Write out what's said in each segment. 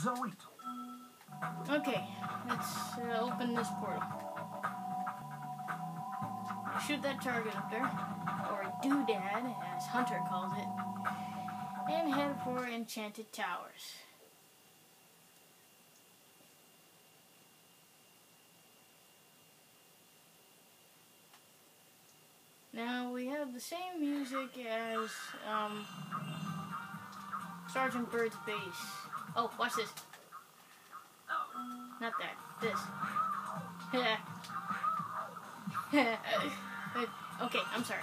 Zoe. Okay, let's uh, open this portal. Shoot that target up there, or doodad, as Hunter calls it, and head for Enchanted Towers. Now we have the same music as um, Sergeant Byrd's base. Oh, watch this. Not that. This. okay, I'm sorry.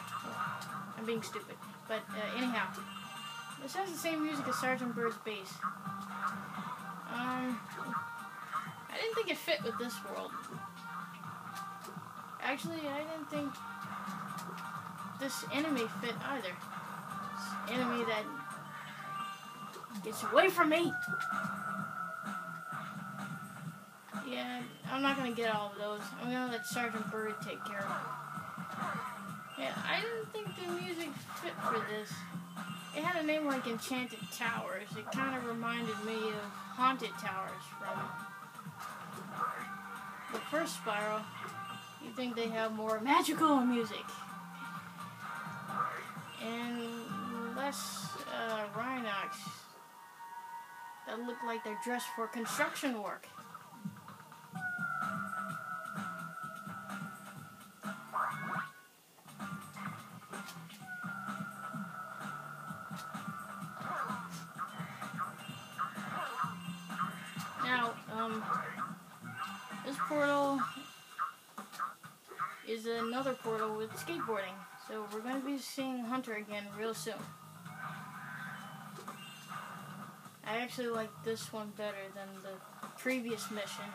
I'm being stupid. But uh, anyhow, this has the same music as Sergeant Byrd's base. Um, I didn't think it fit with this world. Actually, I didn't think this enemy fit either. This enemy that gets away from me. Yeah, I'm not gonna get all of those. I'm gonna let Sergeant Byrd take care of it. Yeah, I didn't think the music fit for this. It had a name like Enchanted Towers. It kind of reminded me of Haunted Towers from the first Spyro. You think they have more magical music and less uh, Rhynocs that look like they're dressed for construction work. Now, um, this portal is another portal with skateboarding. So we're going to be seeing Hunter again real soon. I actually like this one better than the previous mission.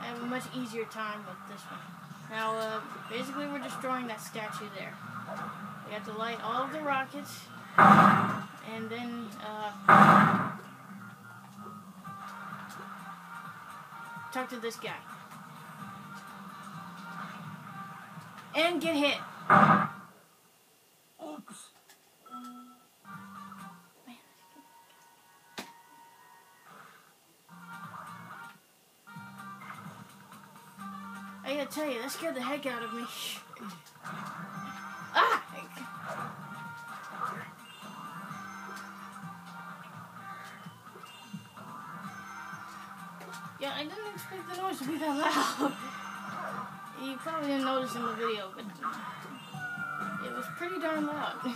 I have a much easier time with this one. Now, uh, basically we're destroying that statue there. We have to light all of the rockets, and then, uh, talk to this guy. And get hit. I gotta tell you, that scared the heck out of me. ah! Yeah, I didn't expect the noise to be that loud. You probably didn't notice in the video, but it was pretty darn loud.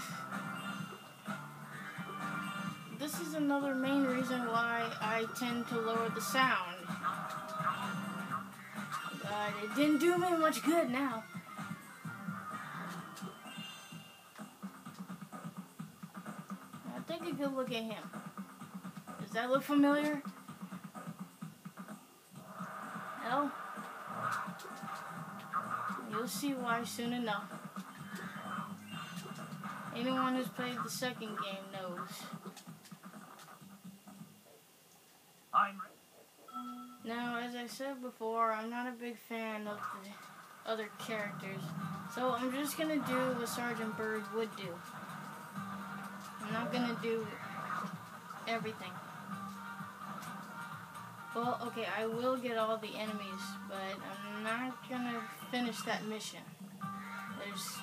this is another main reason why I tend to lower the sound. But it didn't do me much good now. Now take a good look at him. Does that look familiar? No? You'll see why soon enough. Anyone who's played the second game knows. I said before, I'm not a big fan of the other characters, so I'm just gonna do what Sergeant Byrd would do. I'm not gonna do everything. Well, okay, I will get all the enemies, but I'm not gonna finish that mission. There's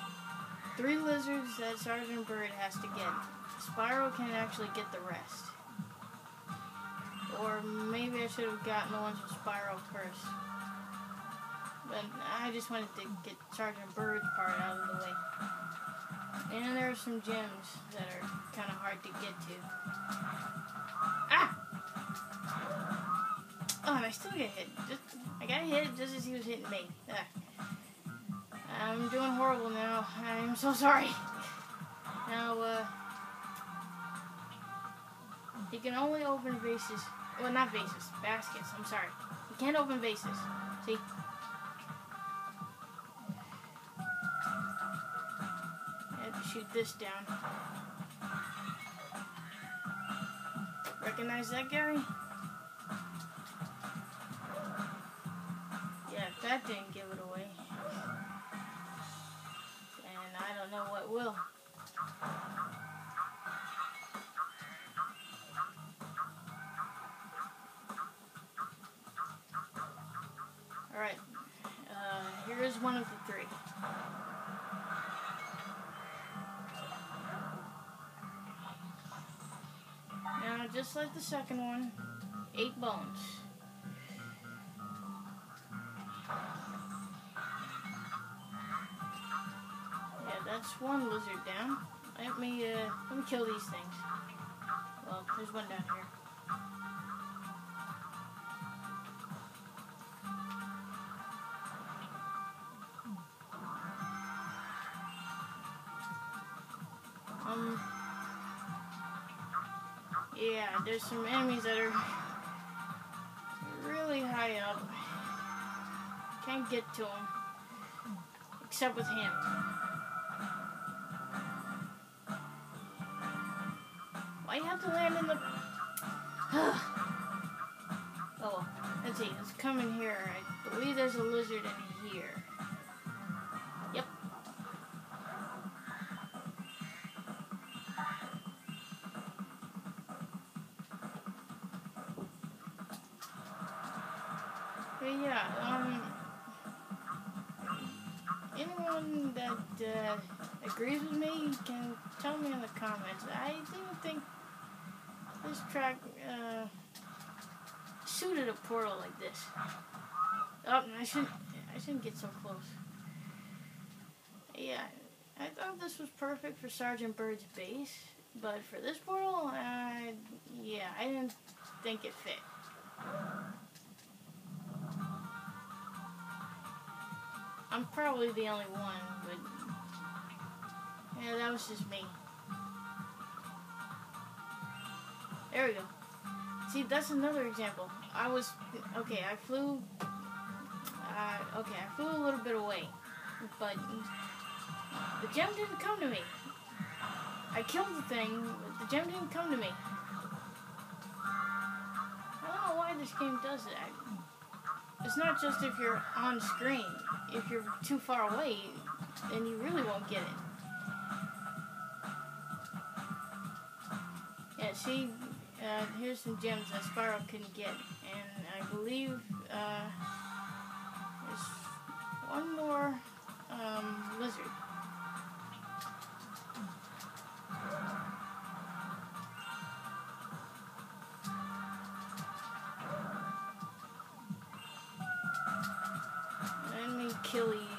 three lizards that Sergeant Byrd has to get. Spyro can actually get the rest. Or maybe I should have gotten the ones with Spyro first. But I just wanted to get Sergeant Byrd's part out of the way. And there are some gems that are kind of hard to get to. Ah! Oh, and I still get hit. Just, I got hit just as he was hitting me. Ah. I'm doing horrible now. I'm so sorry. Now, uh, you can only open vases. Well, not vases, baskets. I'm sorry. You can't open vases. See? I have to shoot this down. Recognize that, guy? Yeah, that didn't give it away. And I don't know what will. Just like the second one. Eight bones. Yeah, that's one lizard down. Let me uh, let me kill these things. Well, there's one down here. Um. Yeah, there's some enemies that are really high up. Can't get to them. Except with him. Why you have to land in the... oh, let's see. Let's come in here. I believe there's a lizard in here. Agrees with me can tell me in the comments. I didn't think this track uh, suited a portal like this. Oh, I shouldn't. I shouldn't get so close. Yeah, I thought this was perfect for Sergeant Byrd's base, but for this portal, yeah, I didn't think it fit. I'm probably the only one, but yeah, that was just me. There we go. See, that's another example. I was okay. I flew. Uh, okay, I flew a little bit away, but the gem didn't come to me. I killed the thing, but the gem didn't come to me. I don't know why this game does that. It's not just if you're on screen. If you're too far away, then you really won't get it. See, uh, here's some gems that Spyro couldn't get, and I believe uh, there's one more um, lizard. Let me kill you.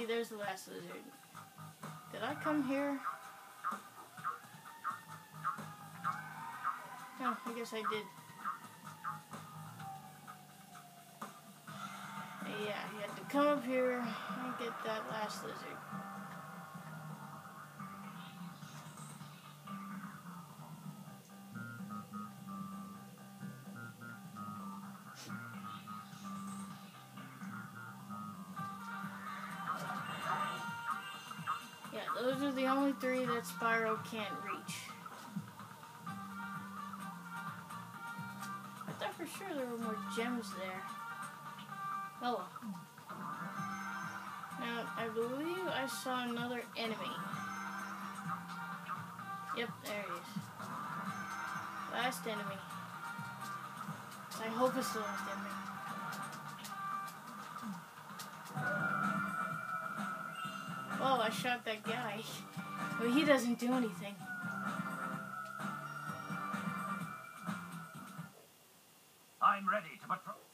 See, there's the last lizard. Did I come here? I guess I did. Yeah, you had to come up here and get that last lizard. Those are the only three that Spyro can't reach. I thought for sure there were more gems there. Oh. Now, I believe I saw another enemy. Yep, there he is. Last enemy. I hope it's the last enemy. I shot that guy. But he doesn't do anything. I'm ready to patrol.